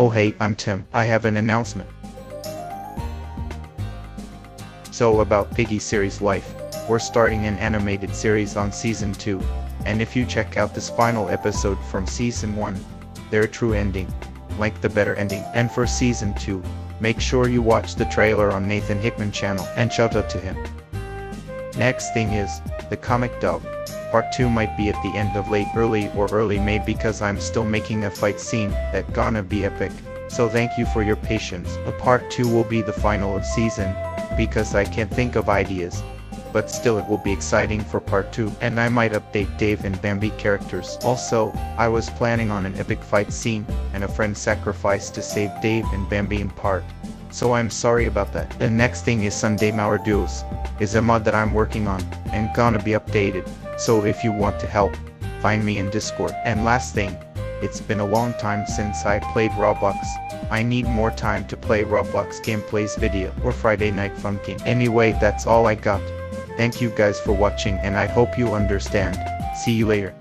Oh hey, I'm Tim. I have an announcement. So about Piggy series life, we're starting an animated series on season 2, and if you check out this final episode from season 1, their true ending, like the better ending, and for season 2, make sure you watch the trailer on Nathan Hickman channel and shout out to him. Next thing is, the comic dub. Part 2 might be at the end of late early or early May because I'm still making a fight scene that gonna be epic. So thank you for your patience. A part 2 will be the final of season, because I can't think of ideas. But still it will be exciting for part 2 and I might update Dave and Bambi characters. Also, I was planning on an epic fight scene and a friend sacrifice to save Dave and Bambi in part. So I'm sorry about that. The next thing is Sunday Mower Duos, is a mod that I'm working on and gonna be updated. So if you want to help, find me in Discord. And last thing, it's been a long time since I played Roblox. I need more time to play Roblox gameplays video or Friday Night Funkin. Anyway, that's all I got. Thank you guys for watching and I hope you understand. See you later.